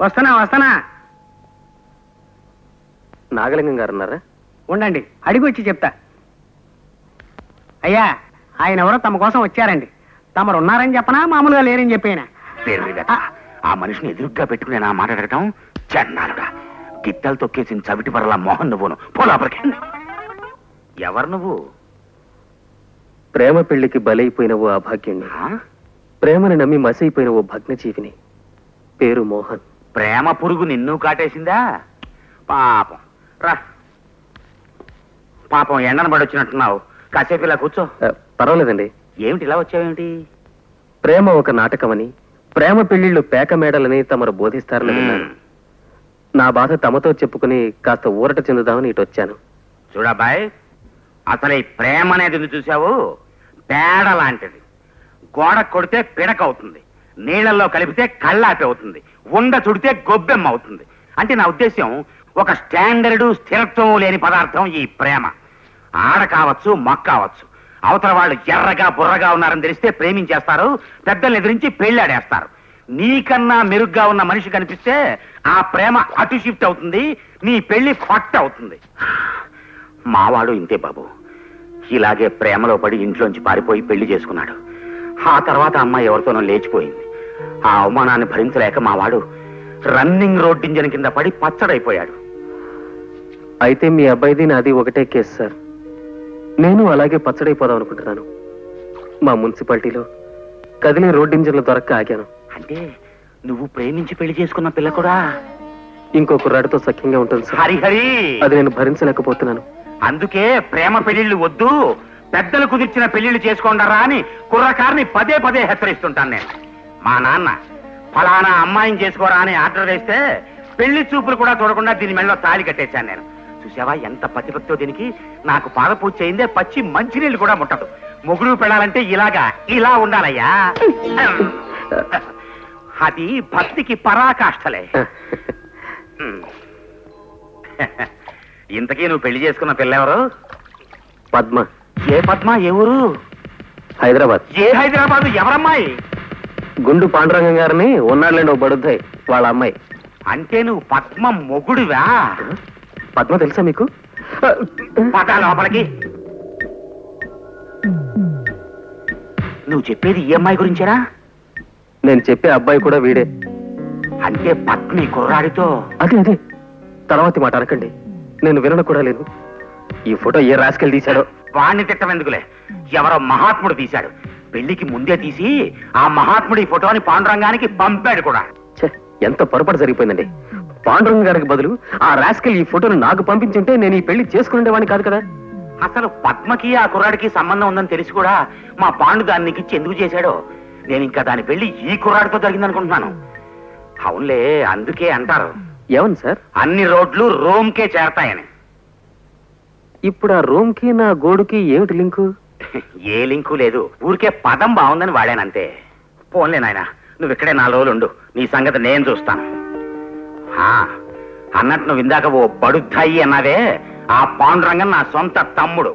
వస్తున్నా వస్తున్నా. నాగలింగం గారు ఉన్నారా ఉండండి అడిగి వచ్చి చెప్తా. అయ్యా ఆయన ఎవరో తమ కోసం వచ్చారండి. తమరు ఉన్నారని చెప్పనా మామూలుగా లేరని చెప్పేనా? ఆ మనిషిని ఎదురుగ్గా పెట్టుకుని నా మాట్లాడటం చెన్నాలుగా గిట్టలు తొక్కేసిన చవిటి పరల మోహన్ నువ్వును. పోలాపరికి ఎవరు నువ్వు? ప్రేమ పెళ్ళికి బలైపోయిన ఓ అభాగ్యుణ్ణి ఆ? ప్రేమని నమ్మి మసైపోయిన ఓ భగ్నజీవిని. పేరు మోహన్. ప్రేమ పురుగు నిన్ను కాటేసిందా? పాపం. రా. పాపం ఎండను పడి వచ్చినట్టున్నావు కాసేపు ఇలా కూర్చో. పర్వాలేదండి. ఏమిటి ఇలా వచ్చావేమిటి? ప్రేమ ఒక నాటకమని ప్రేమ పెళ్ళిళ్ళు పేక మేడలని తమరు బోధిస్తారని విన్నాను. నా బాధ తమతో చెప్పుకుని కాస్త ఊరట చెందుదామని ఇటు వచ్చాను. చూడబ్బాయ్ అసలు ఈ ప్రేమ అనేది చూసావు పేడ లాంటిది. గోడ కొడితే పిడక నీళ్ళలో కలిపితే కళ్ళాపి అవుతుంది. ఉండ చుడితే గొబ్బెమ్మ అవుతుంది. అంటే నా ఉద్దేశం ఒక స్టాండర్డు స్థిరత్వం లేని పదార్థం ఈ ప్రేమ. ఆడ కావచ్చు మొక్క కావచ్చు. అవతల వాళ్ళు ఎర్రగా బుర్రగా ఉన్నారని తెలిస్తే ప్రేమించేస్తారు పెద్దల్ని ఎదిరించి పెళ్ళాడేస్తారు. నీకన్నా మెరుగ్గా ఉన్న మనిషి కనిపిస్తే ఆ ప్రేమ అటు షిఫ్ట్ అవుతుంది నీ పెళ్ళి ఫట్ అవుతుంది. మావాడు ఇంతే బాబు. ఇలాగే ప్రేమలో పడి ఇంట్లోంచి పారిపోయి పెళ్ళి చేసుకున్నాడు. ఆ తర్వాత అమ్మాయి ఎవరితోనో లేచిపోయింది. ఆ అవమానాన్ని భరించలేక మావాడు రన్నింగ్ రోడ్ ఇంజన్ కింద పడి పచ్చడైపోయాడు. అయితే మీ అబ్బాయిది నాది ఒకటే కేసు సార్. నేను అలాగే పచ్చడైపోదాం అనుకుంటున్నాను. మా మున్సిపాలిటీలో కదిలే రోడ్ ఇంజన్లు దొరక్క ఆగాను. అంటే నువ్వు ప్రేమించి పెళ్ళి చేసుకున్న పిల్ల కూడా? ఇంకో కుర్రాడితో సఖ్యంగా ఉంటుంది సార్. హరిహరి అది నేను భరించలేకపోతున్నాను. అందుకే ప్రేమ పెళ్ళిళ్ళు వద్దు పెద్దలు కుదిర్చిన పెళ్ళిళ్ళు చేసుకోండరా అని కుర్రకారిని పదే పదే హెచ్చరిస్తుంటాను నేను. మా నాన్న ఫలానా అమ్మాయిని చేసుకోరా అని ఆర్డర్ వేస్తే పెళ్ళి చూపులు కూడా చూడకుండా దీని మెడలో తాళి కట్టేశాను నేను. చూసావా ఎంత పతిభక్తో దీనికి? నాకు పాద పూజ చేయిందే పచ్చి మంచినీళ్ళు కూడా ముట్టదు. మొగుడు పెడాలంటే ఇలాగా ఇలా ఉండాలయ్యా. అది భక్తికి పరాకాష్ఠలే. ఇంతకీ నువ్వు పెళ్ళి చేసుకున్న పిల్లెవరు? పద్మ. ఏ పద్మ? ఏ ఊరు? హైదరాబాద్. ఏ హైదరాబాద్? ఎవరమ్మాయి? గుండు పాండురంగం గారిని ఉన్నాడులేండి ఒక బడుద్దాయి వాళ్ళ అమ్మాయి. అంటే నువ్వు పద్మ మొగుడువా? పద్మ తెలుసా మీకు? పద లోపలికి. నువ్వు చెప్పేది ఈ అమ్మాయి గురించేనా? నేను చెప్పే అబ్బాయి కూడా వీడే. అంటే పద్మి కుర్రాడితో? అదే అదే. తర్వాతి మాట అనకండి. నేను వినడం కూడా లేదు. ఈ ఫోటో ఏ రాసుకెళ్ళి తీశాడో? వాణ్ణి తిట్టమెందుకులే? ఎవరో మహాత్ముడు తీశాడు. పెళ్ళికి ముందే తీసి ఆ మహాత్ముడి ఫోటోని పాండురంగానికి పంపాడు కూడా. ఎంత పొరపాటు జరిగిపోయిందండి. పాండురంగ గారికి బదులు ఆ రాస్కెల్ ఈ ఫోటోను నాకు పంపించుంటే నేను ఈ పెళ్ళి చేసుకునేవాడిని కాదు కదా. అసలు పద్మకి ఆ కుర్రాడికి సంబంధం ఉందని తెలిసి కూడా మా పాండు దాన్ని నీకు ఇచ్చి ఎందుకు చేశాడో? నేను ఇంకా దాని పెళ్ళి ఈ కుర్రాడితో జరిగిందనుకుంటున్నాను. అవునులే అందుకే అంటారు. ఏమని సార్? అన్ని రోడ్లు రోమ్కే చేరతాయని. ఇప్పుడు ఆ రూమ్కి నా గోడుకి ఏమిటి లింకు? ఏ లింకు లేదు. ఊరికే పదం బాగుందని వాడానంతే. పోన్లే నాయన నువ్వు ఇక్కడే నాలుగు రోజులు ఉండు నీ సంగతి నేను చూస్తాను. ఆ, అన్నట్టు నువ్వు ఇందాక ఓ బడుద్దాయి అన్నావే. ఆ పాండురంగన్ నా సొంత తమ్ముడు.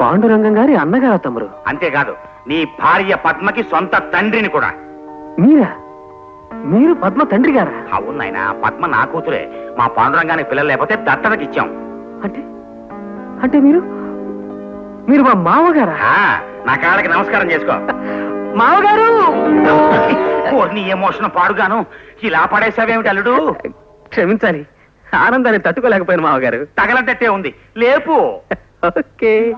పాండురంగం గారి అన్నగారా తమ్ముడు? అంతేకాదు నీ భార్య పద్మకి సొంత తండ్రిని కూడా. మీరా? మీరు పద్మ తండ్రి గారా? అవును నాయన పద్మ నా కూతురే. మా పాండురంగానికి పిల్లలు లేకపోతే దత్తతకి ఇచ్చాం. అంటే? అంటే మీరు? మీరు మా మామగారా? నా కాళ్ళకి నమస్కారం చేసుకో. మామగారు! నీ ఎమోషన్ పాడుగాను. ఇలా పడేసావేమిటి అల్లుడు? క్షమించాలి. ఆనందాన్ని తట్టుకోలేకపోయాను మామగారు. తగలటట్టే ఉంది. లేపు. ఓకే.